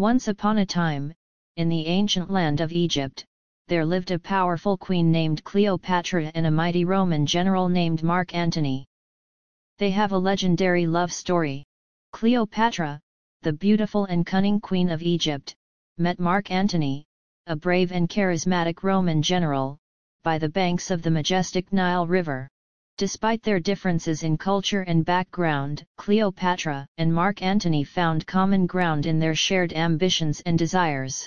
Once upon a time, in the ancient land of Egypt, there lived a powerful queen named Cleopatra and a mighty Roman general named Mark Antony. They have a legendary love story. Cleopatra, the beautiful and cunning queen of Egypt, met Mark Antony, a brave and charismatic Roman general, by the banks of the majestic Nile River. Despite their differences in culture and background, Cleopatra and Mark Antony found common ground in their shared ambitions and desires.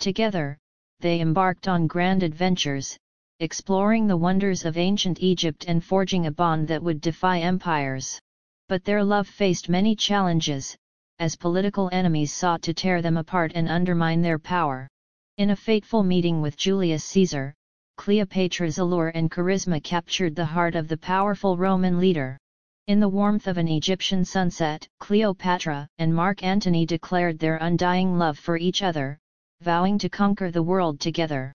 Together, they embarked on grand adventures, exploring the wonders of ancient Egypt and forging a bond that would defy empires. But their love faced many challenges, as political enemies sought to tear them apart and undermine their power. In a fateful meeting with Julius Caesar, Cleopatra's allure and charisma captured the heart of the powerful Roman leader. In the warmth of an Egyptian sunset, Cleopatra and Mark Antony declared their undying love for each other, vowing to conquer the world together.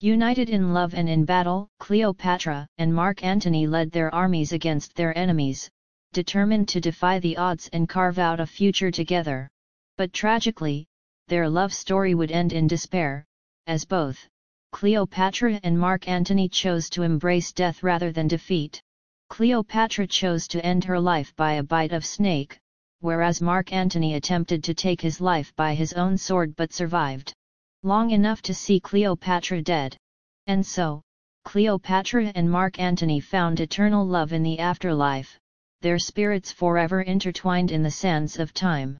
United in love and in battle, Cleopatra and Mark Antony led their armies against their enemies, determined to defy the odds and carve out a future together. But tragically, their love story would end in despair, as both Cleopatra and Mark Antony chose to embrace death rather than defeat. Cleopatra chose to end her life by a bite of snake, whereas Mark Antony attempted to take his life by his own sword but survived long enough to see Cleopatra dead. And so, Cleopatra and Mark Antony found eternal love in the afterlife, their spirits forever intertwined in the sands of time.